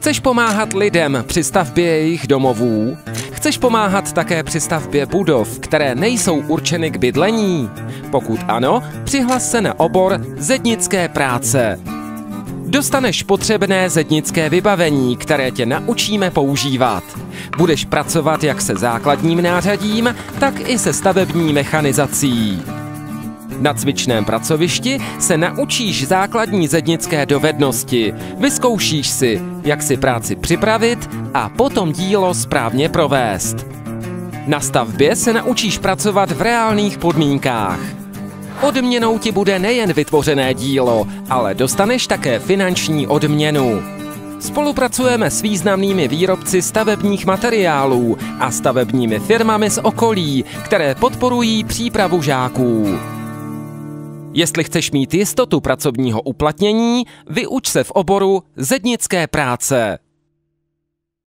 Chceš pomáhat lidem při stavbě jejich domovů? Chceš pomáhat také při stavbě budov, které nejsou určeny k bydlení? Pokud ano, přihlas se na obor zednické práce. Dostaneš potřebné zednické vybavení, které tě naučíme používat. Budeš pracovat jak se základním nářadím, tak i se stavební mechanizací. Na cvičném pracovišti se naučíš základní zednické dovednosti, vyzkoušíš si, jak si práci připravit a potom dílo správně provést. Na stavbě se naučíš pracovat v reálných podmínkách. Odměnou ti bude nejen vytvořené dílo, ale dostaneš také finanční odměnu. Spolupracujeme s významnými výrobci stavebních materiálů a stavebními firmami z okolí, které podporují přípravu žáků. Jestli chceš mít jistotu pracovního uplatnění, vyuč se v oboru zednické práce.